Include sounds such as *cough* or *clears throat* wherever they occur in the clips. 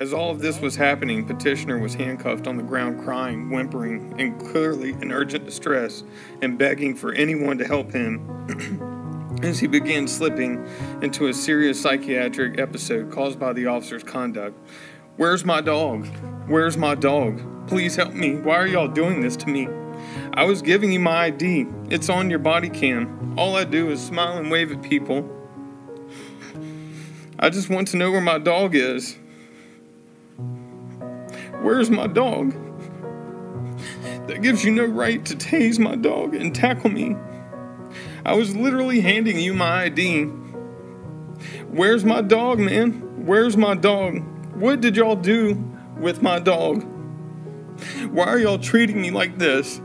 As all of this was happening, Petitioner was handcuffed on the ground, crying, whimpering, and clearly in urgent distress, and begging for anyone to help him *clears throat* as he began slipping into a serious psychiatric episode caused by the officer's conduct. Where's my dog? Where's my dog? Please help me. Why are y'all doing this to me? I was giving you my ID. It's on your body cam. All I do is smile and wave at people. I just want to know where my dog is. Where's my dog? That gives you no right to tase my dog and tackle me. I was literally handing you my ID. Where's my dog, man? Where's my dog? What did y'all do with my dog? Why are y'all treating me like this?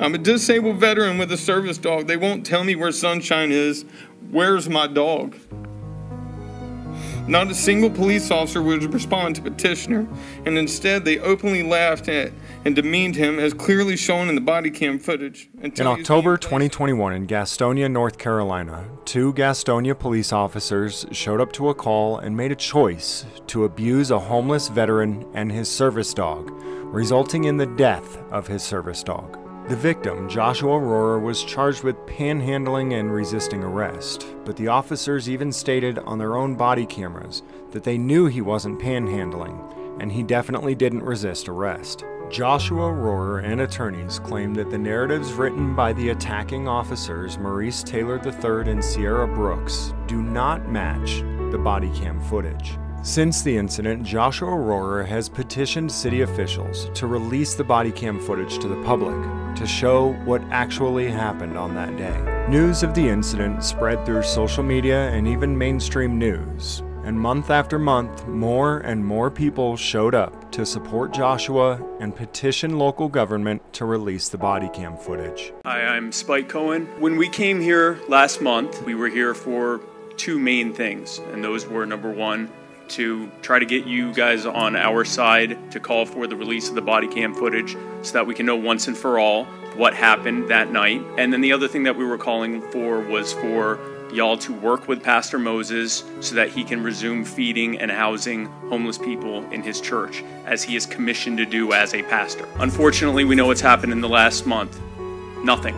I'm a disabled veteran with a service dog. They won't tell me where Sunshine is. Where's my dog? Not a single police officer would respond to petitioner, and instead they openly laughed at and demeaned him as clearly shown in the body cam footage. In October 2021 in Gastonia, North Carolina, two Gastonia police officers showed up to a call and made a choice to abuse a homeless veteran and his service dog, resulting in the death of his service dog. The victim, Joshua Rohrer, was charged with panhandling and resisting arrest, but the officers even stated on their own body cameras that they knew he wasn't panhandling, and he definitely didn't resist arrest. Joshua Rohrer and attorneys claim that the narratives written by the attacking officers, Maurice Taylor III and Sierra Brooks, do not match the body cam footage. Since the incident, Joshua Rohrer has petitioned city officials to release the body cam footage to the public to show what actually happened on that day. News of the incident spread through social media and even mainstream news, and month after month, more and more people showed up to support Joshua and petition local government to release the body cam footage. Hi, I'm Spike Cohen. When we came here last month, we were here for two main things, and those were number one, to try to get you guys on our side to call for the release of the body cam footage so that we can know once and for all what happened that night. And then the other thing that we were calling for was for y'all to work with Pastor Moses so that he can resume feeding and housing homeless people in his church as he is commissioned to do as a pastor. Unfortunately, we know what's happened in the last month. Nothing.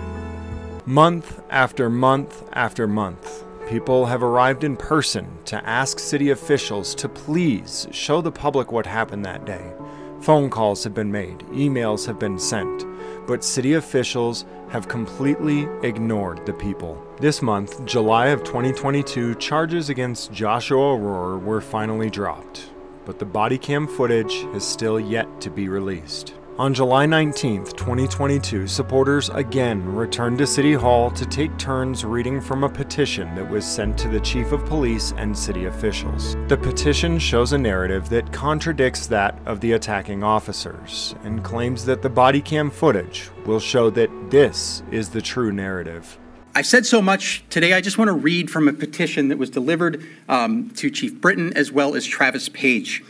Month after month after month, People have arrived in person to ask city officials to please show the public what happened that day. Phone calls have been made, emails have been sent, but city officials have completely ignored the people. This month, July of 2022, charges against Joshua Rohrer were finally dropped, but the body cam footage has still yet to be released. On July 19, 2022, supporters again returned to City Hall to take turns reading from a petition that was sent to the Chief of Police and city officials. The petition shows a narrative that contradicts that of the attacking officers and claims that the body cam footage will show that this is the true narrative. I've said so much today. I just want to read from a petition that was delivered um, to Chief Brittain as well as Travis Page.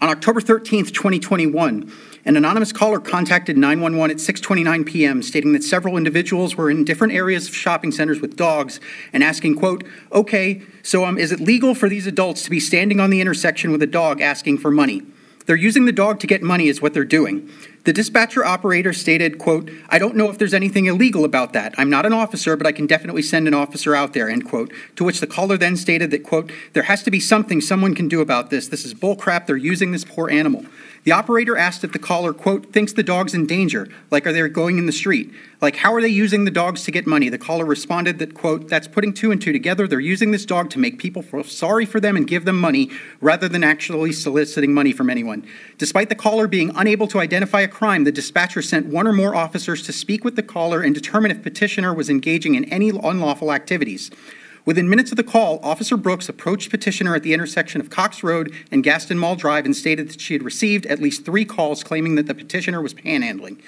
On October 13th, 2021, an anonymous caller contacted 911 at 6:29 p.m. stating that several individuals were in different areas of shopping centers with dogs and asking, quote, "Okay, so um, is it legal for these adults to be standing on the intersection with a dog asking for money?" They're using the dog to get money is what they're doing. The dispatcher operator stated, quote, I don't know if there's anything illegal about that. I'm not an officer, but I can definitely send an officer out there, end quote. To which the caller then stated that, quote, there has to be something someone can do about this. This is bullcrap. They're using this poor animal. The operator asked if the caller, quote, thinks the dog's in danger, like are they going in the street? Like, how are they using the dogs to get money? The caller responded that, quote, that's putting two and two together. They're using this dog to make people feel sorry for them and give them money rather than actually soliciting money from anyone. Despite the caller being unable to identify a crime, the dispatcher sent one or more officers to speak with the caller and determine if petitioner was engaging in any unlawful activities. Within minutes of the call, Officer Brooks approached petitioner at the intersection of Cox Road and Gaston Mall Drive and stated that she had received at least three calls claiming that the petitioner was panhandling.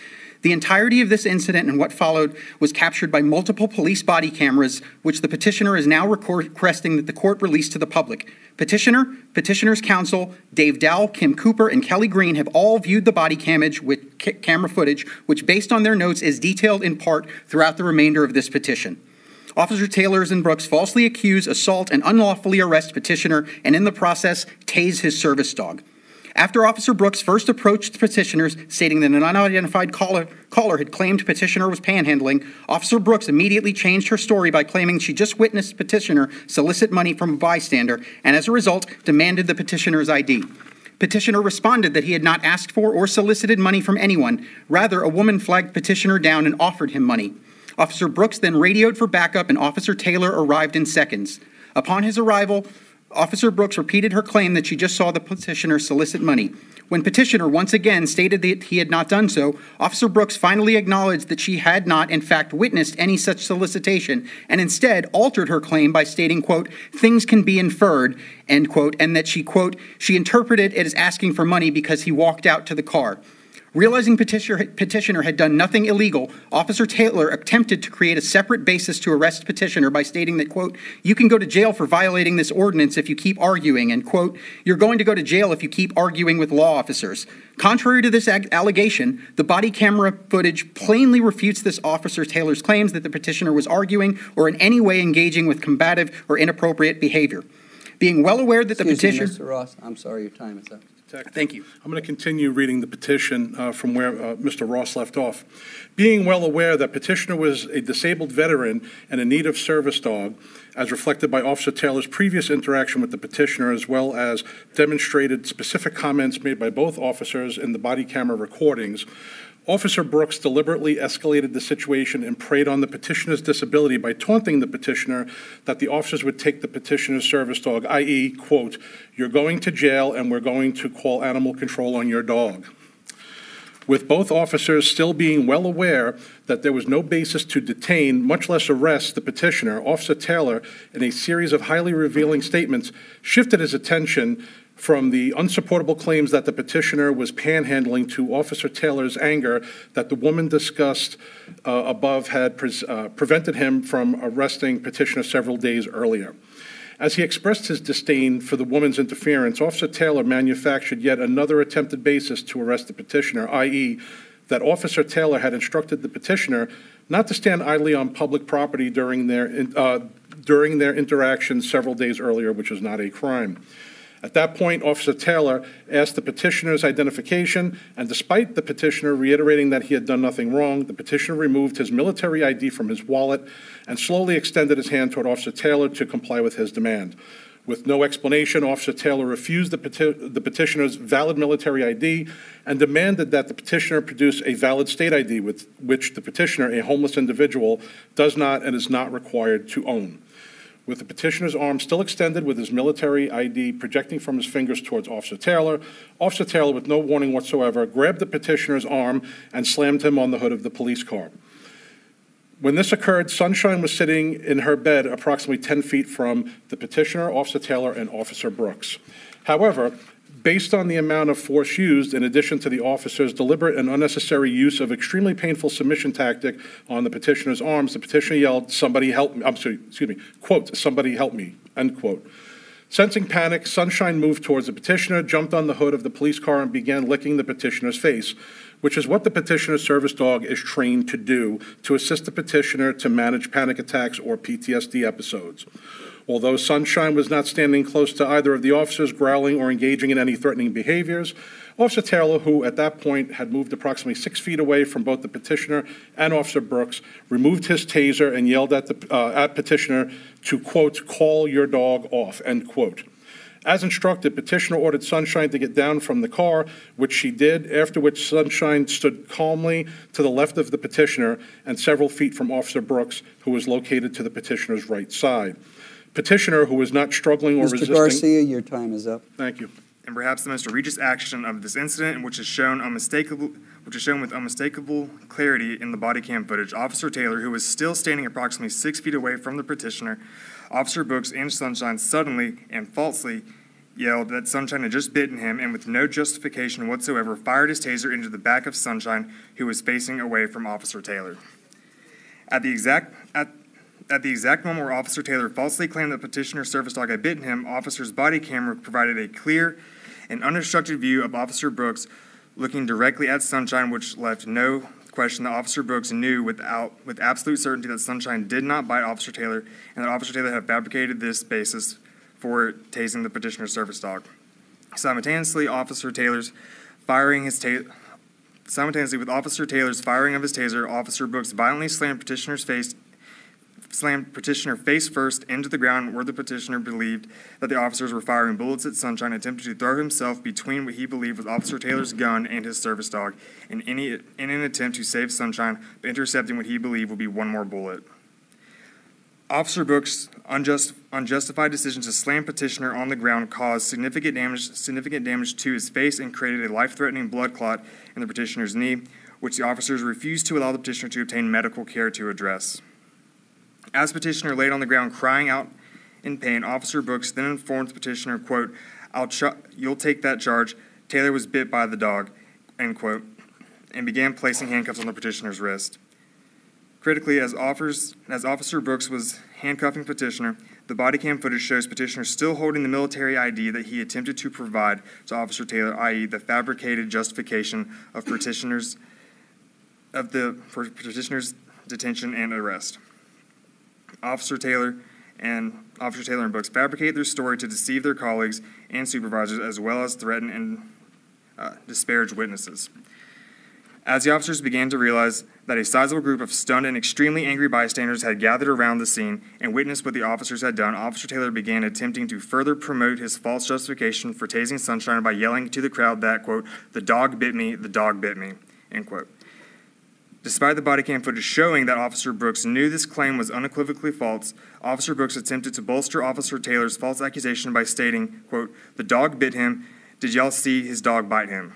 The entirety of this incident and what followed was captured by multiple police body cameras, which the petitioner is now requesting that the court release to the public. Petitioner, petitioner's counsel, Dave Dell, Kim Cooper, and Kelly Green have all viewed the body camage with camera footage, which, based on their notes, is detailed in part throughout the remainder of this petition. Officer Taylors and Brooks falsely accuse, assault, and unlawfully arrest petitioner and in the process tase his service dog. After Officer Brooks first approached the petitioners, stating that an unidentified caller, caller had claimed petitioner was panhandling, Officer Brooks immediately changed her story by claiming she just witnessed petitioner solicit money from a bystander and, as a result, demanded the petitioner's ID. Petitioner responded that he had not asked for or solicited money from anyone. Rather, a woman flagged petitioner down and offered him money. Officer Brooks then radioed for backup, and Officer Taylor arrived in seconds. Upon his arrival, Officer Brooks repeated her claim that she just saw the petitioner solicit money. When petitioner once again stated that he had not done so, Officer Brooks finally acknowledged that she had not, in fact, witnessed any such solicitation, and instead altered her claim by stating, quote, things can be inferred, end quote, and that she, quote, she interpreted it as asking for money because he walked out to the car. Realizing petitioner, petitioner had done nothing illegal, Officer Taylor attempted to create a separate basis to arrest petitioner by stating that, quote, you can go to jail for violating this ordinance if you keep arguing, and, quote, you're going to go to jail if you keep arguing with law officers. Contrary to this ag- allegation, the body camera footage plainly refutes this officer Taylor's claims that the petitioner was arguing or in any way engaging with combative or inappropriate behavior. Being well aware that the Excuse me, petitioner. Mr. Ross, I'm sorry, your time is up. Thank you. I'm going to continue reading the petition uh, from where uh, Mr. Ross left off. Being well aware that petitioner was a disabled veteran and in need of service dog, as reflected by Officer Taylor's previous interaction with the petitioner, as well as demonstrated specific comments made by both officers in the body camera recordings, Officer Brooks deliberately escalated the situation and preyed on the petitioner's disability by taunting the petitioner that the officers would take the petitioner's service dog, i.e., quote, "You're going to jail and we're going to call animal control on your dog." With both officers still being well aware that there was no basis to detain, much less arrest, the petitioner, Officer Taylor, in a series of highly revealing statements, shifted his attention from the unsupportable claims that the petitioner was panhandling to Officer Taylor's anger that the woman discussed uh, above had pres- uh, prevented him from arresting petitioner several days earlier. As he expressed his disdain for the woman's interference, Officer Taylor manufactured yet another attempted basis to arrest the petitioner, i.e., that Officer Taylor had instructed the petitioner not to stand idly on public property during their, uh, during their interaction several days earlier, which is not a crime. At that point, Officer Taylor asked the petitioner's identification, and despite the petitioner reiterating that he had done nothing wrong, the petitioner removed his military ID from his wallet and slowly extended his hand toward Officer Taylor to comply with his demand. With no explanation, Officer Taylor refused the, peti- the petitioner's valid military ID and demanded that the petitioner produce a valid state ID, with which the petitioner, a homeless individual, does not and is not required to own. With the petitioner's arm still extended with his military ID projecting from his fingers towards Officer Taylor, Officer Taylor, with no warning whatsoever, grabbed the petitioner's arm and slammed him on the hood of the police car. When this occurred, Sunshine was sitting in her bed approximately 10 feet from the petitioner, Officer Taylor, and Officer Brooks. However, based on the amount of force used, in addition to the officer's deliberate and unnecessary use of extremely painful submission tactic on the petitioner's arms, the petitioner yelled, "Somebody help me!" I'm sorry, excuse me. Quote, "Somebody help me!" End quote. Sensing panic, Sunshine moved towards the petitioner, jumped on the hood of the police car, and began licking the petitioner's face, which is what the petitioner's service dog is trained to do to assist the petitioner to manage panic attacks or PTSD episodes. Although Sunshine was not standing close to either of the officers, growling or engaging in any threatening behaviors, Officer Taylor, who at that point had moved approximately six feet away from both the petitioner and Officer Brooks, removed his taser and yelled at the uh, at petitioner to quote call your dog off end quote. As instructed, petitioner ordered Sunshine to get down from the car, which she did, after which Sunshine stood calmly to the left of the petitioner and several feet from Officer Brooks, who was located to the petitioner's right side. Petitioner, who was not struggling or Mr. resisting. Garcia, your time is up. Thank you. and perhaps the most egregious action of this incident, which is shown unmistakable, which is shown with unmistakable clarity in the body cam footage. Officer Taylor, who was still standing approximately six feet away from the petitioner, Officer Brooks and Sunshine suddenly and falsely yelled that Sunshine had just bitten him, and with no justification whatsoever, fired his taser into the back of Sunshine, who was facing away from Officer Taylor. At the exact at at the exact moment where Officer Taylor falsely claimed that petitioner's service dog had bitten him, officer's body camera provided a clear and unobstructed view of Officer Brooks looking directly at Sunshine, which left no question that Officer Brooks knew without, with absolute certainty that Sunshine did not bite Officer Taylor and that Officer Taylor had fabricated this basis for tasing the petitioner's service dog. Simultaneously, Officer Taylor's firing his ta- simultaneously with Officer Taylor's firing of his taser, Officer Brooks violently slammed petitioner's face slammed petitioner face first into the ground where the petitioner believed that the officers were firing bullets at Sunshine, attempted to throw himself between what he believed was Officer Taylor's gun and his service dog in, any, in an attempt to save Sunshine by intercepting what he believed would be one more bullet. Officer Brooks' unjust, unjustified decision to slam petitioner on the ground caused significant damage, significant damage to his face and created a life-threatening blood clot in the petitioner's knee, which the officers refused to allow the petitioner to obtain medical care to address. As petitioner laid on the ground crying out in pain, Officer Brooks then informed petitioner, quote, I'll ch- you'll take that charge. Taylor was bit by the dog, end quote, and began placing handcuffs on the petitioner's wrist. Critically, as, offers, as Officer Brooks was handcuffing petitioner, the body cam footage shows petitioner still holding the military ID that he attempted to provide to Officer Taylor, i.e., the fabricated justification of petitioner's of the for petitioner's detention and arrest. Officer Taylor and Officer Taylor and Brooks fabricate their story to deceive their colleagues and supervisors, as well as threaten and uh, disparage witnesses. As the officers began to realize that a sizable group of stunned and extremely angry bystanders had gathered around the scene and witnessed what the officers had done, Officer Taylor began attempting to further promote his false justification for tasing Sunshine by yelling to the crowd that, quote, the dog bit me, the dog bit me, end quote. Despite the body cam footage showing that Officer Brooks knew this claim was unequivocally false, Officer Brooks attempted to bolster Officer Taylor's false accusation by stating, quote, the dog bit him. Did y'all see his dog bite him?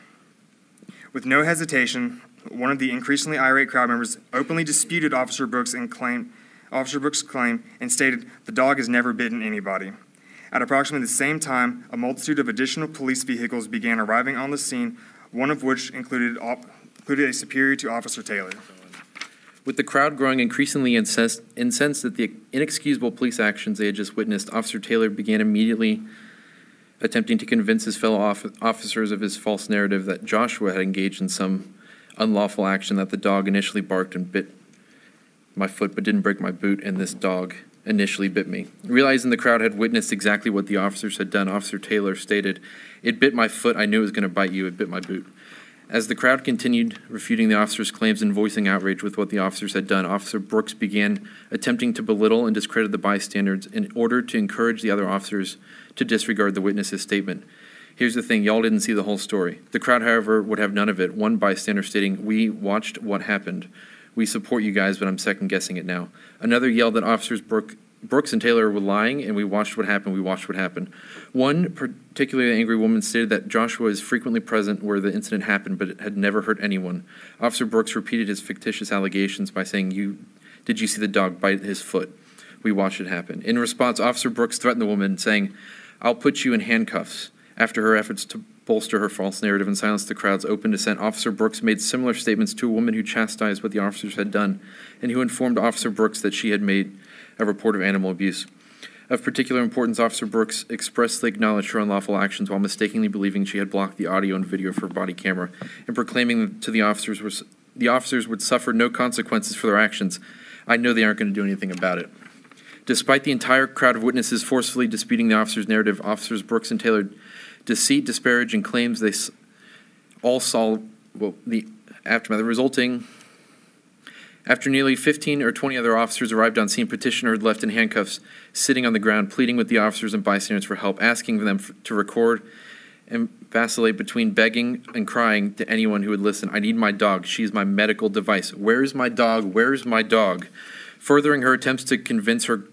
With no hesitation, one of the increasingly irate crowd members openly disputed Officer Brooks' and claim, Officer Brooks' claim and stated, "The dog has never bitten anybody." At approximately the same time, a multitude of additional police vehicles began arriving on the scene, one of which included, included a superior to Officer Taylor. With the crowd growing increasingly incensed, incensed at the inexcusable police actions they had just witnessed, Officer Taylor began immediately attempting to convince his fellow off- officers of his false narrative that Joshua had engaged in some unlawful action, that the dog initially barked and bit my foot but didn't break my boot, and this dog initially bit me. Realizing the crowd had witnessed exactly what the officers had done, Officer Taylor stated, It bit my foot. I knew it was going to bite you. It bit my boot. As the crowd continued refuting the officers' claims and voicing outrage with what the officers had done, Officer Brooks began attempting to belittle and discredit the bystanders in order to encourage the other officers to disregard the witness's statement. Here's the thing y'all didn't see the whole story. The crowd, however, would have none of it. One bystander stating, We watched what happened. We support you guys, but I'm second guessing it now. Another yelled that officers Brook, Brooks and Taylor were lying, and we watched what happened. We watched what happened. One particularly angry woman stated that Joshua is frequently present where the incident happened, but it had never hurt anyone. Officer Brooks repeated his fictitious allegations by saying, "You did you see the dog bite his foot? We watched it happen." In response, Officer Brooks threatened the woman, saying, "I'll put you in handcuffs." After her efforts to bolster her false narrative and silence the crowd's open dissent, Officer Brooks made similar statements to a woman who chastised what the officers had done and who informed Officer Brooks that she had made a report of animal abuse. Of particular importance, Officer Brooks expressly acknowledged her unlawful actions while mistakenly believing she had blocked the audio and video of her body camera and proclaiming to the officers was, the officers would suffer no consequences for their actions. I know they aren't going to do anything about it. Despite the entire crowd of witnesses forcefully disputing the officer's narrative, Officers Brooks and Taylor deceit, disparage, and claims they all saw well, the aftermath, resulting after nearly 15 or 20 other officers arrived on scene, petitioner had left in handcuffs, sitting on the ground, pleading with the officers and bystanders for help, asking them to record and vacillate between begging and crying to anyone who would listen. I need my dog. She's my medical device. Where's my dog? Where's my dog? Furthering her attempts to convince her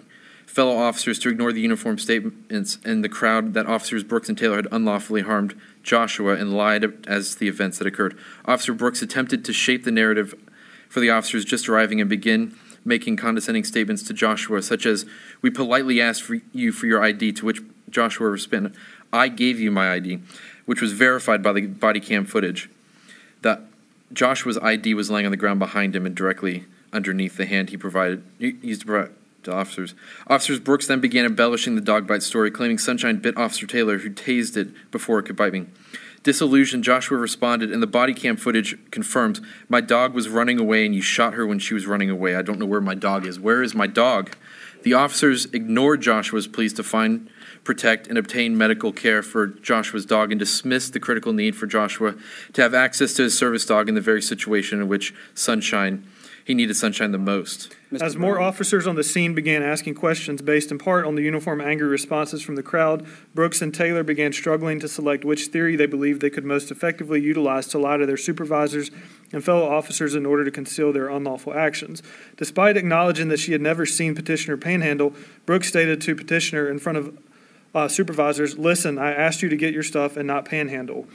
fellow officers to ignore the uniform statements and the crowd that officers Brooks and Taylor had unlawfully harmed Joshua and lied as to the events that occurred. Officer Brooks attempted to shape the narrative for the officers just arriving and begin making condescending statements to Joshua, such as, We politely asked for you for your ID, to which Joshua responded, I gave you my ID, which was verified by the body cam footage. That Joshua's ID was laying on the ground behind him and directly underneath the hand he provided used to provide to officers. Officers Brooks then began embellishing the dog bite story, claiming Sunshine bit Officer Taylor, who tased it before it could bite me. Disillusioned, Joshua responded, and the body cam footage confirms my dog was running away and you shot her when she was running away. I don't know where my dog is. Where is my dog? The officers ignored Joshua's pleas to find, protect, and obtain medical care for Joshua's dog and dismissed the critical need for Joshua to have access to his service dog in the very situation in which Sunshine he needed Sunshine the most. Mr. As more officers on the scene began asking questions based in part on the uniform angry responses from the crowd, Brooks and Taylor began struggling to select which theory they believed they could most effectively utilize to lie to their supervisors and fellow officers in order to conceal their unlawful actions. Despite acknowledging that she had never seen Petitioner panhandle, Brooks stated to Petitioner in front of uh, supervisors, Listen, I asked you to get your stuff and not panhandle.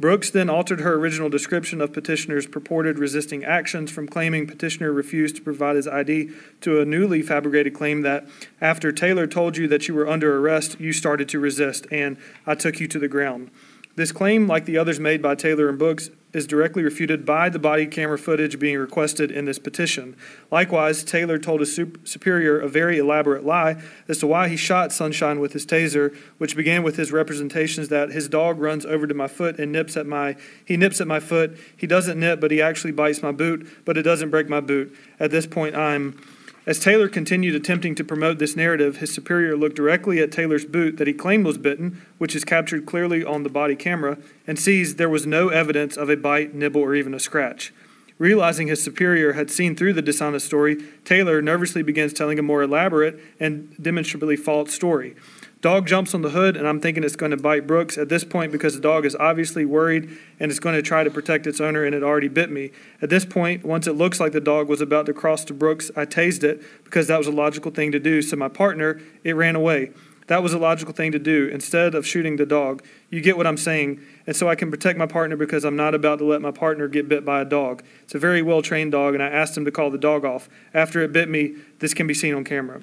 Brooks then altered her original description of petitioner's purported resisting actions from claiming petitioner refused to provide his ID to a newly fabricated claim that after Taylor told you that you were under arrest, you started to resist and I took you to the ground. This claim, like the others made by Taylor and Brooks, is directly refuted by the body camera footage being requested in this petition. Likewise, Taylor told his superior a very elaborate lie as to why he shot Sunshine with his taser, which began with his representations that his dog runs over to my foot and nips at my he nips at my foot. He doesn't nip, but he actually bites my boot, but it doesn't break my boot. At this point, I'm as Taylor continued attempting to promote this narrative, his superior looked directly at Taylor's boot that he claimed was bitten, which is captured clearly on the body camera, and sees there was no evidence of a bite, nibble, or even a scratch. Realizing his superior had seen through the dishonest story, Taylor nervously begins telling a more elaborate and demonstrably false story. Dog jumps on the hood, and I'm thinking it's going to bite Brooks at this point because the dog is obviously worried and it's going to try to protect its owner, and it already bit me. At this point, once it looks like the dog was about to cross to Brooks, I tased it because that was a logical thing to do. So my partner, it ran away. That was a logical thing to do instead of shooting the dog. You get what I'm saying? And so I can protect my partner because I'm not about to let my partner get bit by a dog. It's a very well trained dog, and I asked him to call the dog off. After it bit me, this can be seen on camera.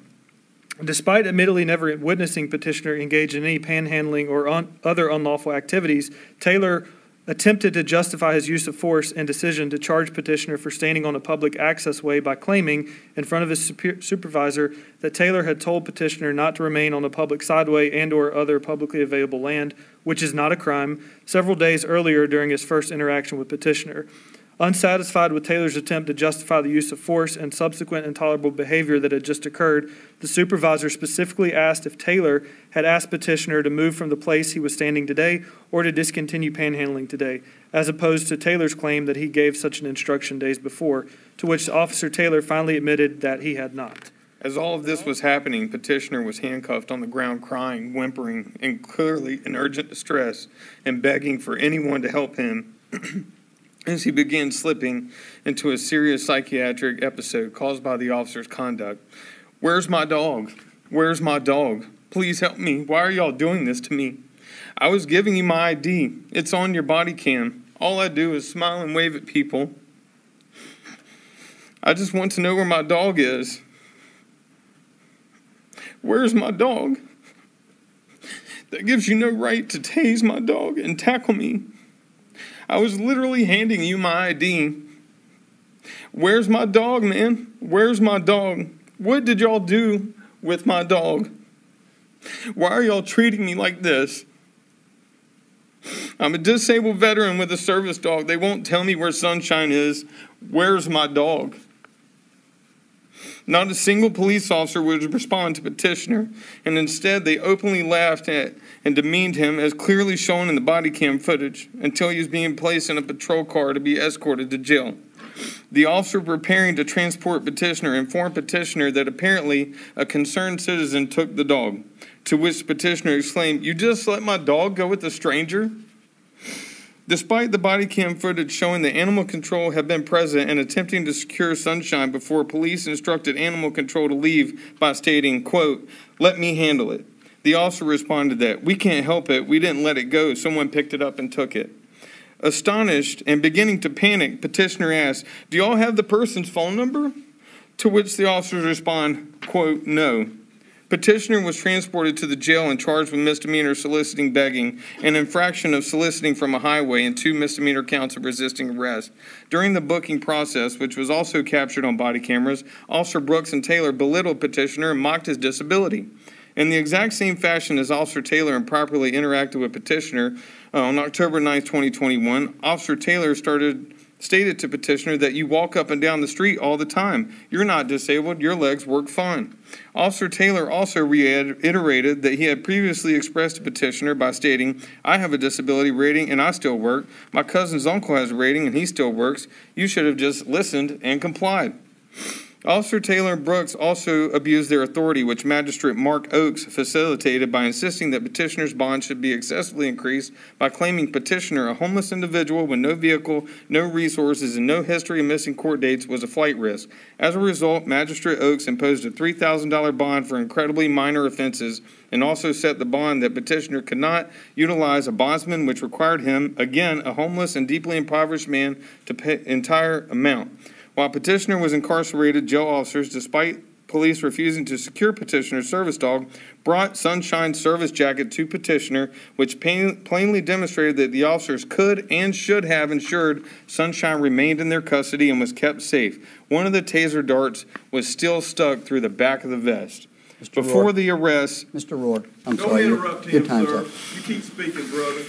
Despite admittedly never witnessing petitioner engage in any panhandling or un- other unlawful activities, Taylor attempted to justify his use of force and decision to charge petitioner for standing on a public access way by claiming in front of his super- supervisor that Taylor had told petitioner not to remain on a public sideway and or other publicly available land, which is not a crime, several days earlier during his first interaction with petitioner. Unsatisfied with Taylor's attempt to justify the use of force and subsequent intolerable behavior that had just occurred, the supervisor specifically asked if Taylor had asked petitioner to move from the place he was standing today or to discontinue panhandling today, as opposed to Taylor's claim that he gave such an instruction days before, to which Officer Taylor finally admitted that he had not. As all of this was happening, petitioner was handcuffed on the ground, crying, whimpering, and clearly in urgent distress, and begging for anyone to help him. *clears throat* as he began slipping into a serious psychiatric episode caused by the officer's conduct. Where's my dog? Where's my dog? Please help me. Why are y'all doing this to me? I was giving you my ID. It's on your body cam. All I do is smile and wave at people. I just want to know where my dog is. Where's my dog? That gives you no right to tase my dog and tackle me. I was literally handing you my ID. Where's my dog, man? Where's my dog? What did y'all do with my dog? Why are y'all treating me like this? I'm a disabled veteran with a service dog. They won't tell me where Sunshine is. Where's my dog? Not a single police officer would respond to petitioner, and instead they openly laughed at and demeaned him as clearly shown in the body cam footage until he was being placed in a patrol car to be escorted to jail. The officer preparing to transport petitioner informed petitioner that apparently a concerned citizen took the dog, to which petitioner exclaimed, You just let my dog go with a stranger? Despite the body cam footage showing that animal control had been present and attempting to secure Sunshine before police instructed animal control to leave by stating, quote, let me handle it. The officer responded that, we can't help it, we didn't let it go, someone picked it up and took it. Astonished and beginning to panic, petitioner asked, do y'all have the person's phone number? To which the officers respond, quote, no. Petitioner was transported to the jail and charged with misdemeanor soliciting begging, an infraction of soliciting from a highway, and two misdemeanor counts of resisting arrest. During the booking process, which was also captured on body cameras, Officer Brooks and Taylor belittled Petitioner and mocked his disability. In the exact same fashion as Officer Taylor improperly interacted with Petitioner uh, on October 9, 2021, Officer Taylor started stated to petitioner that you walk up and down the street all the time. You're not disabled, your legs work fine. Officer Taylor also reiterated that he had previously expressed to petitioner by stating, I have a disability rating and I still work. My cousin's uncle has a rating and he still works. You should have just listened and complied. Officer Taylor and Brooks also abused their authority, which Magistrate Mark Oakes facilitated by insisting that petitioner's bond should be excessively increased by claiming petitioner, a homeless individual with no vehicle, no resources, and no history of missing court dates, was a flight risk. As a result, Magistrate Oakes imposed a $3,000 bond for incredibly minor offenses and also set the bond that petitioner could not utilize a bondsman, which required him, again, a homeless and deeply impoverished man, to pay entire amount. While petitioner was incarcerated, jail officers, despite police refusing to secure petitioner's service dog, brought Sunshine's service jacket to petitioner, which plainly demonstrated that the officers could and should have ensured Sunshine remained in their custody and was kept safe. One of the taser darts was still stuck through the back of the vest. Mr. Before Rourke. the arrest, Mr. Rourke, I'm don't sorry. your- interrupt Your him, time's sir. up. You keep speaking, brother.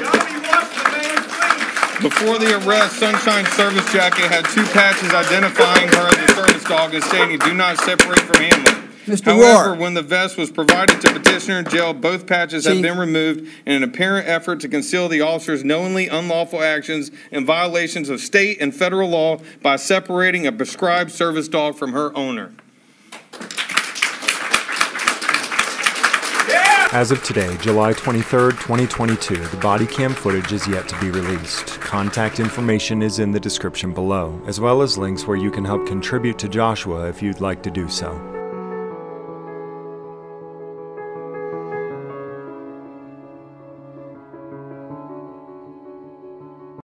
Johnny, watch the man's face. Before the arrest, Sunshine Service Jacket had two patches identifying her as a service dog and stating, "Do not separate from animal." Mr. However, Rourke. when the vest was provided to petitioner in jail, both patches have been removed in an apparent effort to conceal the officer's knowingly unlawful actions and violations of state and federal law by separating a prescribed service dog from her owner. As of today, July 23rd, 2022, the body cam footage is yet to be released. Contact information is in the description below, as well as links where you can help contribute to Joshua if you'd like to do so.